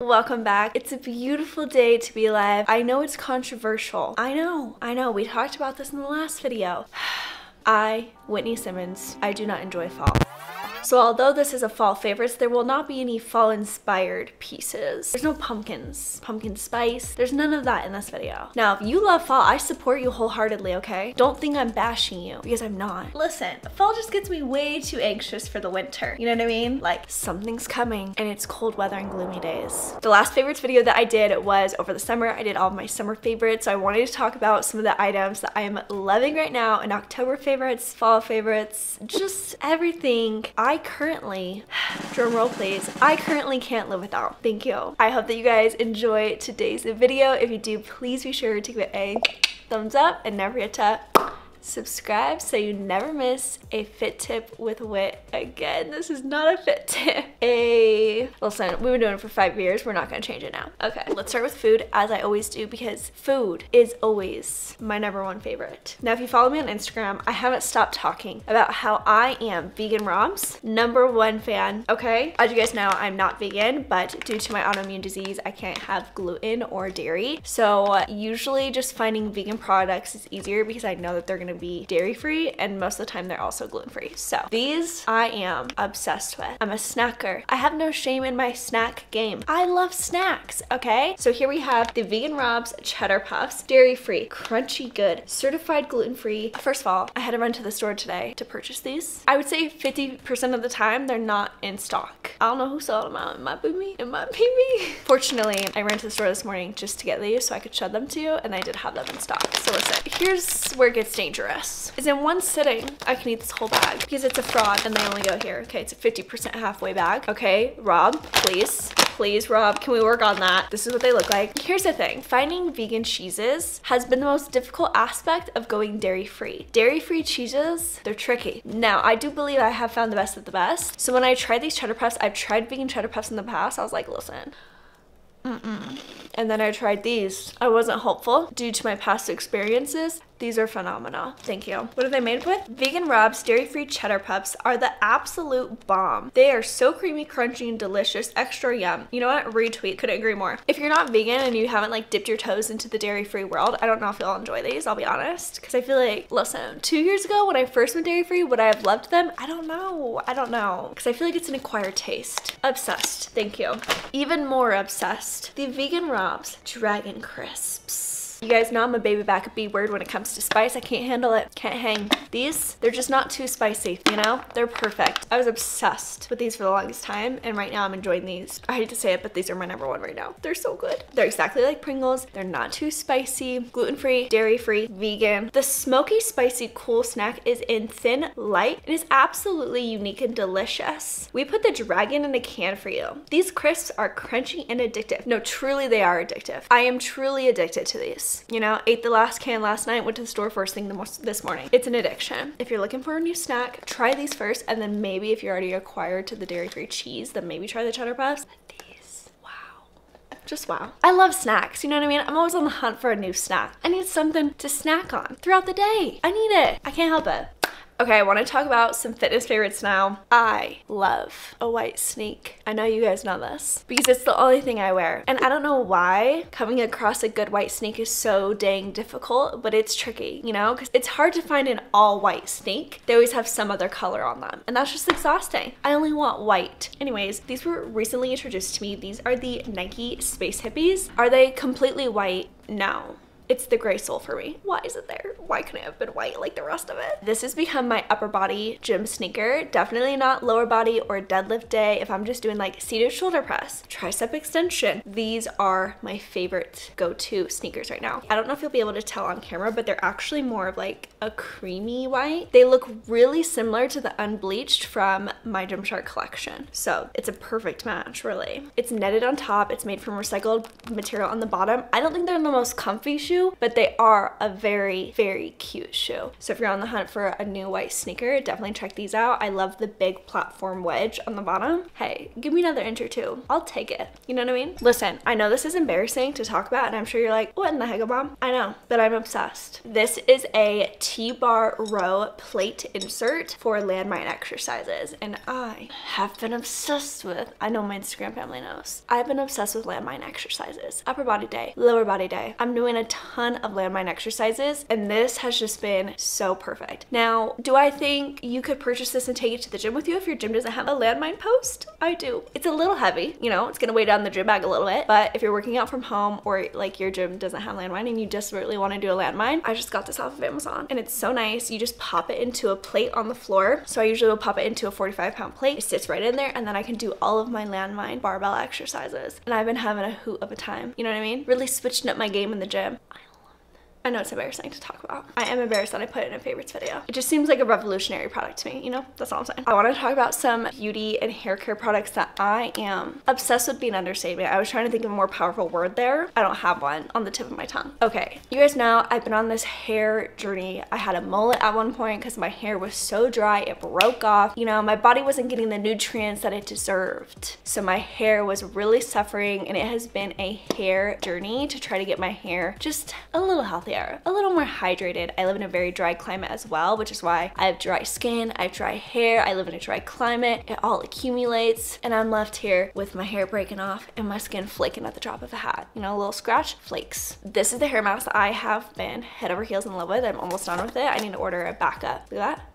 Welcome back. It's a beautiful day to be alive. I know it's controversial. I know, I know. We talked about this in the last video. I, Whitney Simmons, I do not enjoy fall. So although this is a fall favorites, there will not be any fall inspired pieces. There's no pumpkins, pumpkin spice. There's none of that in this video. Now, if you love fall, I support you wholeheartedly, okay? Don't think I'm bashing you because I'm not. Listen, fall just gets me way too anxious for the winter. You know what I mean? Like something's coming and it's cold weather and gloomy days. The last favorites video that I did was over the summer. I did all my summer favorites. So I wanted to talk about some of the items that I am loving right now in October favorites, fall favorites, just everything. I currently, drum roll please, I currently can't live without. Thank you. I hope that you guys enjoy today's video. If you do, please be sure to give it a thumbs up and never forget to subscribe so you never miss a fit tip with wit again. This is not a fit tip. A listen we've been doing it for five years. We're not going to change it now. Okay let's start with food as i always do because food is always my number one favorite. Now if you follow me on instagram i haven't stopped talking about how i am vegan Rob's, number one fan okay? As you guys know i'm not vegan but due to my autoimmune disease i can't have gluten or dairy. So usually just finding vegan products is easier because i know that they're going to be dairy free and most of the time they're also gluten free. So these I am obsessed with. I'm a snacker. I have no shame in my snack game. I love snacks, okay? So here we have the Vegan Rob's Cheddar Puffs, dairy free, crunchy good, certified gluten free. First of all, I had to run to the store today to purchase these. I would say 50% of the time they're not in stock. I don't know who sold them out. It might be me. It might be me. Fortunately, I ran to the store this morning just to get these so I could show them to you and I did have them in stock. So listen, here's where it gets dangerous dangerous is in one sitting, I can eat this whole bag because it's a fraud and they only go here. Okay, it's a 50% halfway bag. Okay, Rob, please, please, Rob, can we work on that? This is what they look like. Here's the thing, finding vegan cheeses has been the most difficult aspect of going dairy-free. Dairy-free cheeses, they're tricky. Now, I do believe I have found the best of the best. So when I tried these cheddar puffs, I've tried vegan cheddar puffs in the past, I was like, listen, Mm -mm. And then I tried these. I wasn't hopeful due to my past experiences. These are phenomenal. Thank you. What are they made with? Vegan Rob's dairy-free cheddar puffs are the absolute bomb. They are so creamy, crunchy, and delicious. Extra yum. You know what? Retweet. Couldn't agree more. If you're not vegan and you haven't like dipped your toes into the dairy-free world, I don't know if you'll enjoy these, I'll be honest. Because I feel like, listen, two years ago when I first went dairy-free, would I have loved them? I don't know. I don't know. Because I feel like it's an acquired taste. Obsessed. Thank you. Even more obsessed. The Vegan Rob's Dragon Crisps. You guys know I'm a baby back B word when it comes to spice. I can't handle it. Can't hang. These, they're just not too spicy, you know? They're perfect. I was obsessed with these for the longest time and right now I'm enjoying these. I hate to say it, but these are my number one right now. They're so good. They're exactly like Pringles. They're not too spicy, gluten-free, dairy-free, vegan. The smoky spicy cool snack is in thin light. It is absolutely unique and delicious. We put the dragon in a can for you. These crisps are crunchy and addictive. No, truly they are addictive. I am truly addicted to these. You know, ate the last can last night, went to the store first thing this morning. It's an addiction. If you're looking for a new snack, try these first and then maybe if you're already acquired to the dairy-free cheese, then maybe try the cheddar puffs. These, wow. Just wow. I love snacks, you know what I mean? I'm always on the hunt for a new snack. I need something to snack on throughout the day. I need it. I can't help it. Okay, I want to talk about some fitness favorites now. I love a white sneak. I know you guys know this because it's the only thing I wear. And I don't know why coming across a good white sneak is so dang difficult, but it's tricky, you know? Because it's hard to find an all white sneak. They always have some other color on them and that's just exhausting. I only want white. Anyways, these were recently introduced to me. These are the Nike Space Hippies. Are they completely white? No it's the gray sole for me. Why is it there? Why couldn't it have been white like the rest of it? This has become my upper body gym sneaker. Definitely not lower body or deadlift day if I'm just doing like seated shoulder press, tricep extension. These are my favorite go-to sneakers right now. I don't know if you'll be able to tell on camera, but they're actually more of like a creamy white. They look really similar to the unbleached from my Gymshark collection. So it's a perfect match, really. It's netted on top. It's made from recycled material on the bottom. I don't think they're the most comfy shoes shoe, but they are a very, very cute shoe. So if you're on the hunt for a new white sneaker, definitely check these out. I love the big platform wedge on the bottom. Hey, give me another inch or two. I'll take it. You know what I mean? Listen, I know this is embarrassing to talk about, and I'm sure you're like, what in the heck, mom? I know, but I'm obsessed. This is a T-bar row plate insert for landmine exercises, and I have been obsessed with, I know my Instagram family knows, I've been obsessed with landmine exercises. Upper body day, lower body day. I'm doing a ton of landmine exercises, and this has just been so perfect. Now, do I think you could purchase this and take it to the gym with you if your gym doesn't have a landmine post? I do. It's a little heavy, you know, it's gonna weigh down the gym bag a little bit, but if you're working out from home or like your gym doesn't have landmine and you desperately wanna do a landmine, I just got this off of Amazon and it's so nice. You just pop it into a plate on the floor. So I usually will pop it into a 45 pound plate. It sits right in there and then I can do all of my landmine barbell exercises. And I've been having a hoot of a time. You know what I mean? Really switching up my game in the gym. I know it's embarrassing to talk about. I am embarrassed that I put it in a favorites video. It just seems like a revolutionary product to me, you know? That's all I'm saying. I want to talk about some beauty and hair care products that I am obsessed with being understatement. I was trying to think of a more powerful word there. I don't have one on the tip of my tongue. Okay, you guys know I've been on this hair journey. I had a mullet at one point because my hair was so dry, it broke off. You know, my body wasn't getting the nutrients that it deserved. So my hair was really suffering and it has been a hair journey to try to get my hair just a little a little more hydrated. I live in a very dry climate as well, which is why I have dry skin, I have dry hair, I live in a dry climate, it all accumulates, and I'm left here with my hair breaking off and my skin flaking at the drop of a hat. You know, a little scratch, flakes. This is the hair mask I have been head over heels in love with. I'm almost done with it. I need to order a backup. Look at that.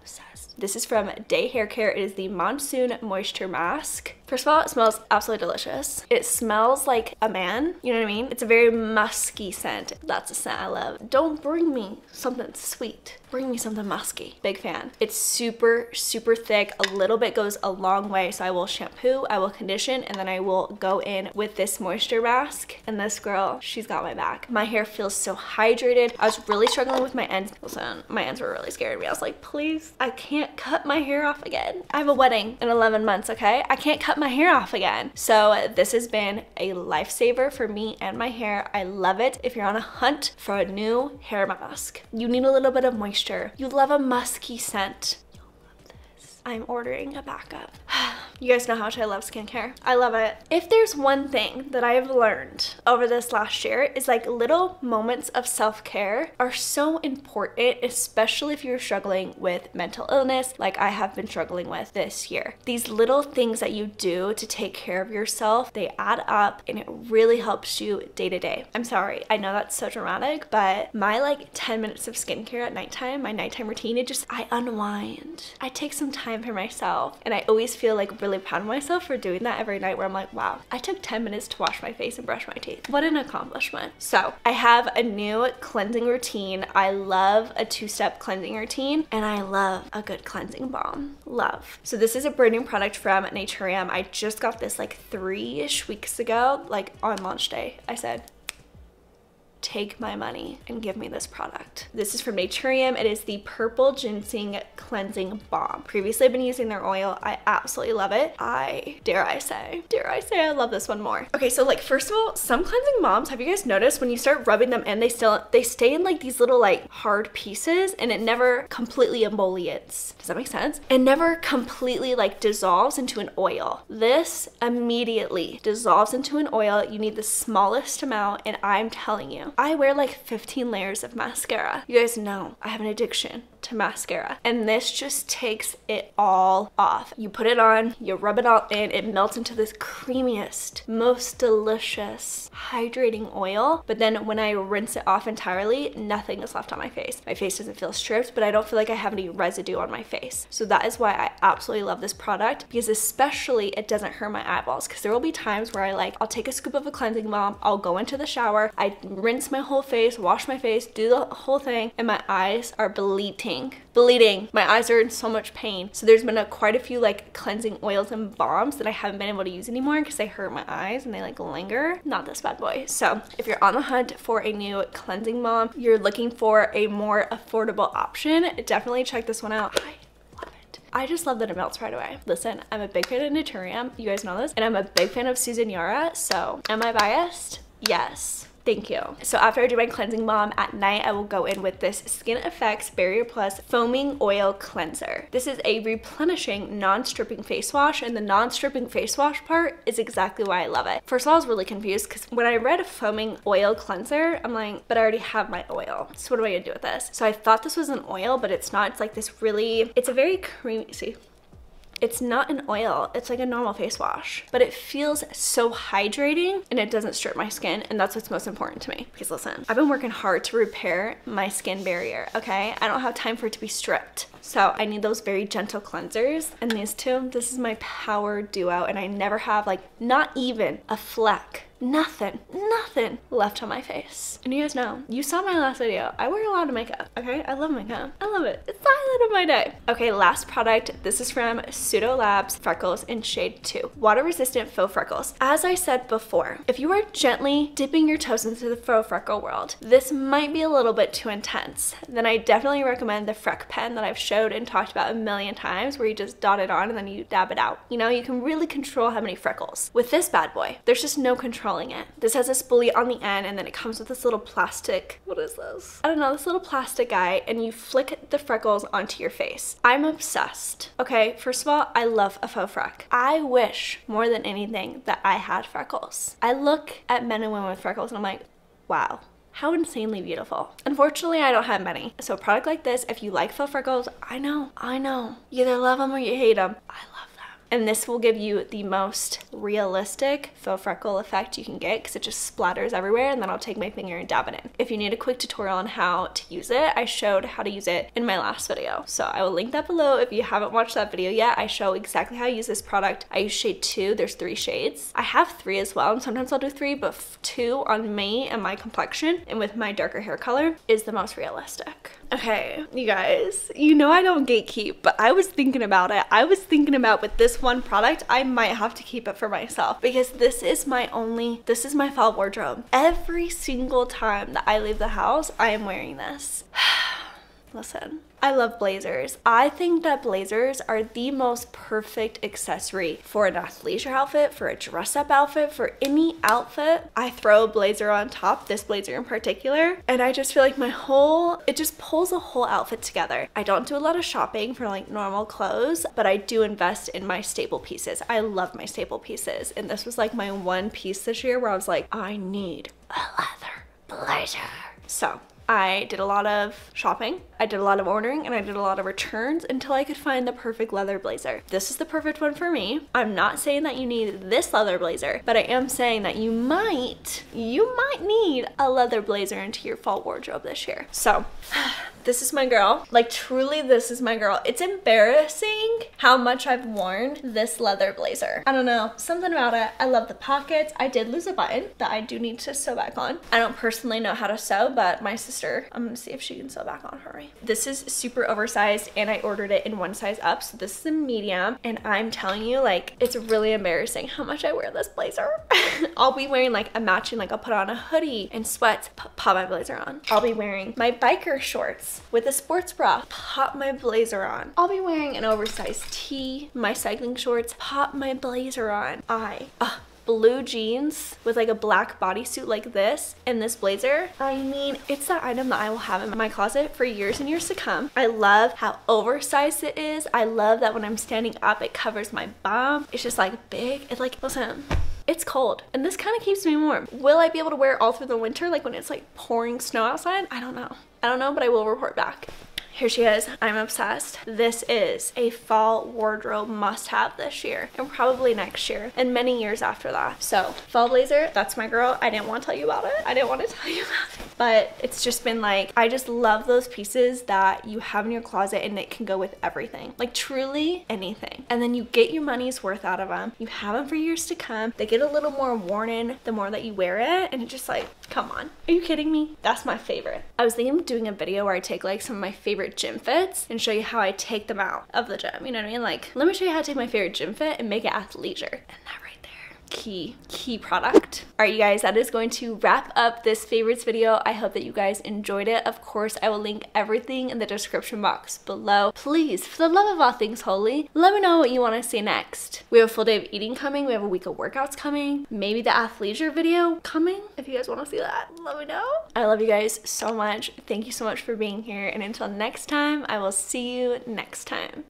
Obsessed. This is from DAE Hair Care. It is the Monsoon Moisture Mask. First of all, it smells absolutely delicious. It smells like a man, you know what I mean? It's a very musky scent. That's a scent I love. Don't bring me something sweet. Bring me something musky. Big fan. It's super, super thick. A little bit goes a long way. So I will shampoo, I will condition, and then I will go in with this moisture mask. And this girl, she's got my back. My hair feels so hydrated. I was really struggling with my ends. Listen, my ends were really scaring me. I was like, please, I can't cut my hair off again. I have a wedding in 11 months, okay? I can't cut my hair off again. So this has been a lifesaver for me and my hair. I love it. If you're on a hunt for a new hair mask, you need a little bit of moisture. You love a musky scent. I'm ordering a backup. you guys know how much I love skincare. I love it. If there's one thing that I have learned over this last year is like little moments of self-care are so important, especially if you're struggling with mental illness like I have been struggling with this year. These little things that you do to take care of yourself, they add up and it really helps you day to day. I'm sorry, I know that's so dramatic, but my like 10 minutes of skincare at nighttime, my nighttime routine, it just, I unwind. I take some time for myself. And I always feel like really proud of myself for doing that every night where I'm like, wow, I took 10 minutes to wash my face and brush my teeth. What an accomplishment. So I have a new cleansing routine. I love a two-step cleansing routine and I love a good cleansing balm. Love. So this is a brand new product from Naturium. I just got this like three-ish weeks ago, like on launch day. I said, take my money and give me this product. This is from Naturium. It is the Purple Ginseng Cleansing Balm. Previously, I've been using their oil. I absolutely love it. I, dare I say, dare I say I love this one more. Okay, so like, first of all, some cleansing balms, have you guys noticed when you start rubbing them in, they still, they stay in like these little like hard pieces and it never completely emollients. Does that make sense? It never completely like dissolves into an oil. This immediately dissolves into an oil. You need the smallest amount and I'm telling you, I wear like 15 layers of mascara. You guys know I have an addiction to mascara. And this just takes it all off. You put it on, you rub it all in, it melts into this creamiest, most delicious, hydrating oil. But then when I rinse it off entirely, nothing is left on my face. My face doesn't feel stripped, but I don't feel like I have any residue on my face. So that is why I absolutely love this product because especially it doesn't hurt my eyeballs because there will be times where I like, I'll take a scoop of a cleansing balm, I'll go into the shower, I rinse rinse my whole face, wash my face, do the whole thing, and my eyes are bleeding. Bleeding. My eyes are in so much pain. So there's been a, quite a few like cleansing oils and balms that I haven't been able to use anymore because they hurt my eyes and they like linger. Not this bad boy. So if you're on the hunt for a new cleansing balm, you're looking for a more affordable option, definitely check this one out. I love it. I just love that it melts right away. Listen, I'm a big fan of Naturium. You guys know this. And I'm a big fan of Susan Yara. So am I biased? Yes Thank you. So after I do my cleansing balm at night, I will go in with this Skinfix Barrier Plus Foaming Oil Cleanser. This is a replenishing non-stripping face wash and the non-stripping face wash part is exactly why I love it. First of all, I was really confused because when I read a foaming oil cleanser, I'm like, but I already have my oil. So what am I gonna do with this? So I thought this was an oil, but it's not. It's like this really, it's a very creamy, see, it's not an oil, it's like a normal face wash, but it feels so hydrating and it doesn't strip my skin. And that's what's most important to me. Because listen, I've been working hard to repair my skin barrier, okay? I don't have time for it to be stripped. So I need those very gentle cleansers. And these two, this is my power duo. And I never have like, not even a fleck nothing, nothing left on my face. And you guys know, you saw my last video. I wear a lot of makeup, okay? I love makeup. I love it. It's the highlight of my day. Okay, last product. This is from Pseudo Labs Freckles in shade 2. Water resistant faux freckles. As I said before, if you are gently dipping your toes into the faux freckle world, this might be a little bit too intense. Then I definitely recommend the Freck pen that I've showed and talked about a million times where you just dot it on and then you dab it out. You know, you can really control how many freckles. With this bad boy, there's just no controlling it. This has a spoolie on the end and then it comes with this little plastic, what is this? I don't know, this little plastic guy and you flick the freckles onto your face. I'm obsessed. Okay, first of all, I love a faux freck. I wish more than anything that I had freckles. I look at men and women with freckles and I'm like, wow, how insanely beautiful. Unfortunately, I don't have many. So a product like this, if you like faux freckles, I know, I know. You either love them or you hate them. I and this will give you the most realistic faux freckle effect you can get because it just splatters everywhere and then I'll take my finger and dab it in. If you need a quick tutorial on how to use it, I showed how to use it in my last video. So I will link that below if you haven't watched that video yet. I show exactly how to use this product. I use shade two, there's three shades. I have three as well and sometimes I'll do three, but two on me and my complexion and with my darker hair color is the most realistic. Okay, you guys, you know I don't gatekeep, but I was thinking about it. I was thinking about with this one product, I might have to keep it for myself because this is my only, this is my fall wardrobe. Every single time that I leave the house, I am wearing this. Listen, I love blazers. I think that blazers are the most perfect accessory for an athleisure outfit, for a dress up outfit, for any outfit. I throw a blazer on top, this blazer in particular, and I just feel like my whole, it just pulls a whole outfit together. I don't do a lot of shopping for like normal clothes, but I do invest in my staple pieces. I love my staple pieces. And this was like my one piece this year where I was like, I need a leather blazer. So I did a lot of shopping, I did a lot of ordering, and I did a lot of returns until I could find the perfect leather blazer. This is the perfect one for me. I'm not saying that you need this leather blazer, but I am saying that you might, you might need a leather blazer into your fall wardrobe this year. So this is my girl. Like truly this is my girl. It's embarrassing how much I've worn this leather blazer. I don't know, something about it. I love the pockets. I did lose a button that I do need to sew back on. I don't personally know how to sew, but my sister, I'm gonna see if she can sew back on her. This is super oversized and I ordered it in one size up. So this is a medium and I'm telling you like, it's really embarrassing how much I wear this blazer. I'll be wearing like a matching, like I'll put on a hoodie and sweats, pop my blazer on. I'll be wearing my biker shorts with a sports bra, pop my blazer on. I'll be wearing an oversized tee, my cycling shorts, pop my blazer on. I, uh, blue jeans with like a black bodysuit like this and this blazer. I mean, it's that item that I will have in my closet for years and years to come. I love how oversized it is. I love that when I'm standing up, it covers my bum. It's just like big. It's like, listen, it's cold and this kind of keeps me warm. Will I be able to wear it all through the winter like when it's like pouring snow outside? I don't know. I don't know, but I will report back. Here she is. I'm obsessed. This is a fall wardrobe must have this year and probably next year and many years after that. So fall blazer, that's my girl. I didn't want to tell you about it. I didn't want to tell you about it. But it's just been like, I just love those pieces that you have in your closet and it can go with everything. Like truly anything. And then you get your money's worth out of them. You have them for years to come. They get a little more worn in the more that you wear it. And it's just like, come on. Are you kidding me? That's my favorite. I was thinking of doing a video where I take like some of my favorite gym fits and show you how I take them out of the gym. You know what I mean? Like, let me show you how to take my favorite gym fit and make it athleisure. And that key, key product. All right, you guys, that is going to wrap up this favorites video. I hope that you guys enjoyed it. Of course, I will link everything in the description box below. Please, for the love of all things holy, let me know what you want to see next. We have a full day of eating coming. We have a week of workouts coming. Maybe the athleisure video coming. If you guys want to see that, let me know. I love you guys so much. Thank you so much for being here. And until next time, I will see you next time.